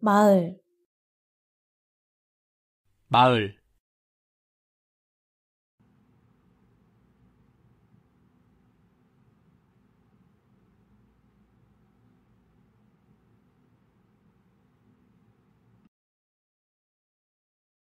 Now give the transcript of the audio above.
마을, 마을,